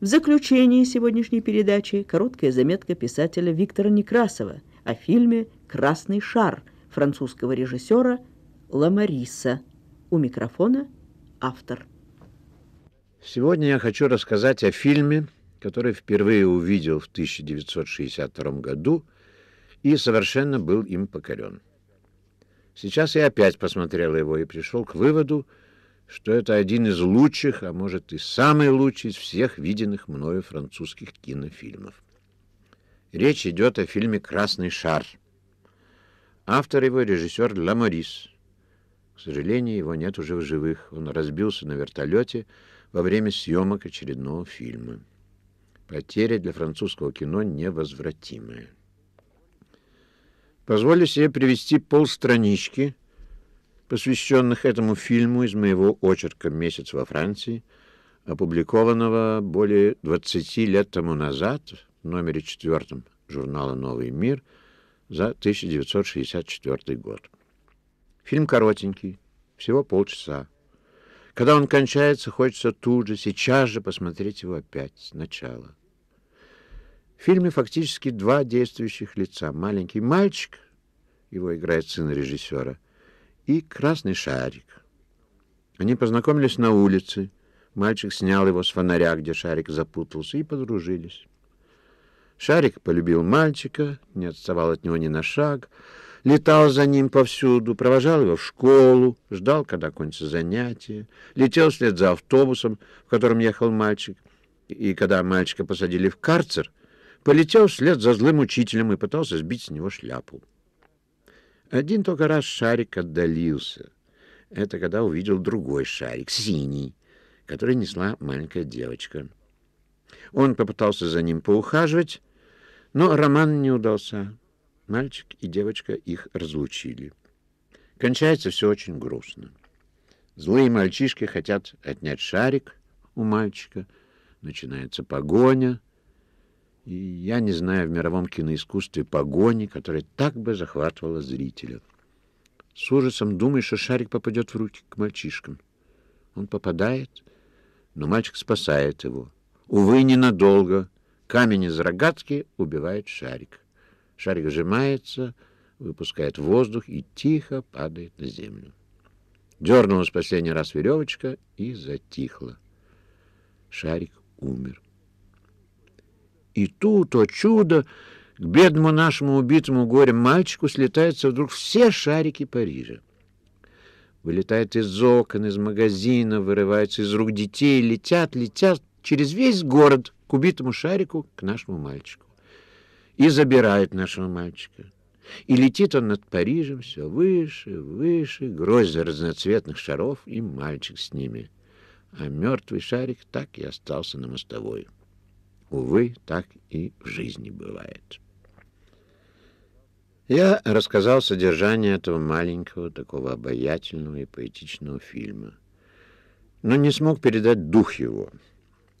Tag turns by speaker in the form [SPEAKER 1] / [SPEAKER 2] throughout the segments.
[SPEAKER 1] В заключении сегодняшней передачи короткая заметка писателя Виктора Некрасова о фильме «Красный шар» французского режиссера Ламариса. У микрофона автор.
[SPEAKER 2] Сегодня я хочу рассказать о фильме, который впервые увидел в 1962 году и совершенно был им покорен. Сейчас я опять посмотрел его и пришел к выводу, что это один из лучших, а может и самый лучший из всех виденных мною французских кинофильмов. Речь идет о фильме «Красный шар». Автор его режиссер Ламорис. К сожалению, его нет уже в живых. Он разбился на вертолете во время съемок очередного фильма. Потеря для французского кино невозвратимая. Позволю себе привести полстранички – посвященных этому фильму из моего очерка «Месяц во Франции», опубликованного более 20 лет тому назад в номере четвертом журнала «Новый мир» за 1964 год. Фильм коротенький, всего полчаса. Когда он кончается, хочется тут же, сейчас же посмотреть его опять сначала. В фильме фактически два действующих лица. Маленький мальчик, его играет сын режиссера – и красный шарик. Они познакомились на улице. Мальчик снял его с фонаря, где шарик запутался, и подружились. Шарик полюбил мальчика, не отставал от него ни на шаг, летал за ним повсюду, провожал его в школу, ждал, когда кончится занятие, летел вслед за автобусом, в котором ехал мальчик, и когда мальчика посадили в карцер, полетел вслед за злым учителем и пытался сбить с него шляпу. Один только раз шарик отдалился. Это когда увидел другой шарик, синий, который несла маленькая девочка. Он попытался за ним поухаживать, но роман не удался. Мальчик и девочка их разлучили. Кончается все очень грустно. Злые мальчишки хотят отнять шарик у мальчика. Начинается погоня. И я не знаю в мировом киноискусстве погони, которая так бы захватывала зрителя. С ужасом думаешь, что шарик попадет в руки к мальчишкам. Он попадает, но мальчик спасает его. Увы, ненадолго. Камень из рогатки убивает шарик. Шарик сжимается, выпускает воздух и тихо падает на землю. Дернулась последний раз веревочка и затихла. Шарик умер. И тут, о чудо, к бедному нашему убитому горем мальчику слетаются вдруг все шарики Парижа. Вылетают из окон, из магазина, вырываются из рук детей, летят, летят через весь город к убитому шарику, к нашему мальчику. И забирают нашего мальчика. И летит он над Парижем все выше, выше, грозя разноцветных шаров, и мальчик с ними. А мертвый шарик так и остался на мостовой. Увы, так и в жизни бывает. Я рассказал содержание этого маленького, такого обаятельного и поэтичного фильма, но не смог передать дух его.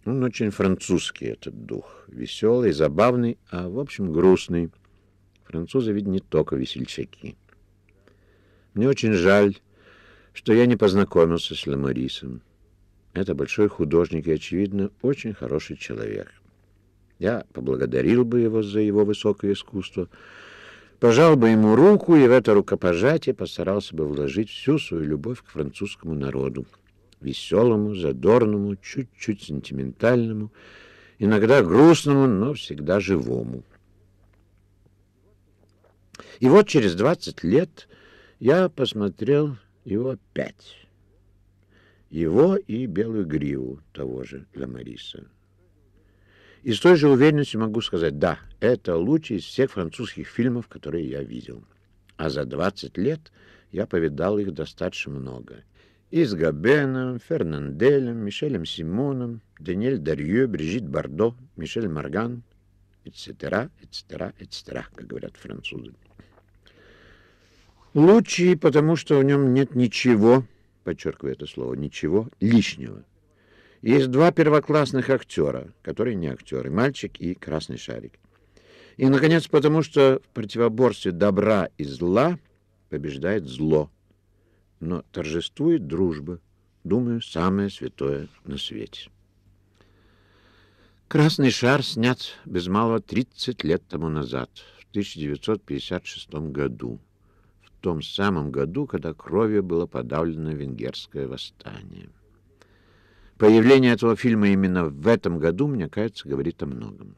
[SPEAKER 2] Он очень французский, этот дух, веселый, забавный, а в общем грустный. Французы ведь не только весельчаки. Мне очень жаль, что я не познакомился с Ламарисом. Это большой художник и, очевидно, очень хороший человек. Я поблагодарил бы его за его высокое искусство, пожал бы ему руку и в это рукопожатие постарался бы вложить всю свою любовь к французскому народу, веселому, задорному, чуть-чуть сентиментальному, иногда грустному, но всегда живому. И вот через 20 лет я посмотрел его опять. Его и белую гриву того же для Мариса. И с той же уверенностью могу сказать, да, это лучший из всех французских фильмов, которые я видел. А за 20 лет я повидал их достаточно много. И с Габеном, Фернанделем, Мишелем Симоном, Даниэль Дарье, Брижит Бардо, Мишель Марган, etc., etc., etc., как говорят французы. Лучший, потому что в нем нет ничего, подчеркиваю это слово, ничего лишнего. Есть два первоклассных актера, которые не актеры, мальчик и красный шарик. И, наконец, потому что в противоборстве добра и зла побеждает зло. Но торжествует дружба, думаю, самое святое на свете. «Красный шар» снят без малого 30 лет тому назад, в 1956 году, в том самом году, когда кровью было подавлено венгерское восстание. Появление этого фильма именно в этом году, мне кажется, говорит о многом.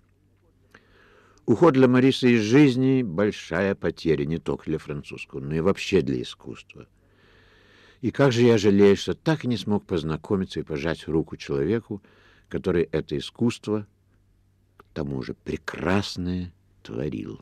[SPEAKER 2] Уход для Марисы из жизни – большая потеря не только для французского, но и вообще для искусства. И как же я жалею, что так и не смог познакомиться и пожать руку человеку, который это искусство, к тому же прекрасное, творил.